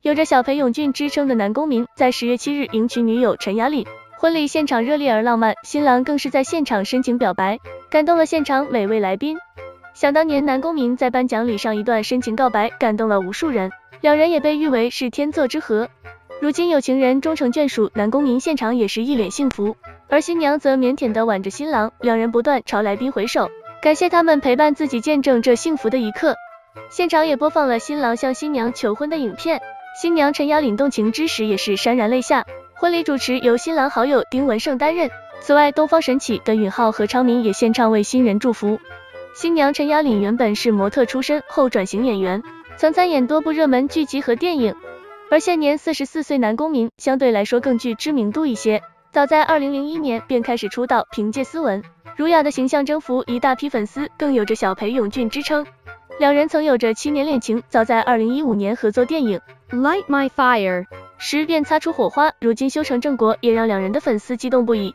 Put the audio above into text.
有着小裴勇俊之称的南宫珉，在十月七日迎娶女友陈雅琳，婚礼现场热烈而浪漫，新郎更是在现场深情表白，感动了现场每位来宾。想当年，南宫珉在颁奖礼上一段深情告白，感动了无数人，两人也被誉为是天作之合。如今有情人终成眷属，南宫珉现场也是一脸幸福，而新娘则腼腆的挽着新郎，两人不断朝来宾挥手，感谢他们陪伴自己见证这幸福的一刻。现场也播放了新郎向新娘求婚的影片。新娘陈雅琳动情之时也是潸然泪下，婚礼主持由新郎好友丁文胜担任。此外，东方神起的允浩和昌明也献唱为新人祝福。新娘陈雅琳原本是模特出身，后转型演员，曾参演多部热门剧集和电影。而现年四十四岁男公民相对来说更具知名度一些，早在二零零一年便开始出道，凭借斯文儒雅的形象征服一大批粉丝，更有着小裴勇俊之称。两人曾有着七年恋情，早在二零一五年合作电影。Light My Fire 时便擦出火花，如今修成正果，也让两人的粉丝激动不已。